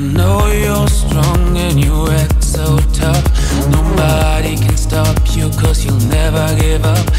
know you're strong and you act so tough. Nobody can stop you cause you'll never give up.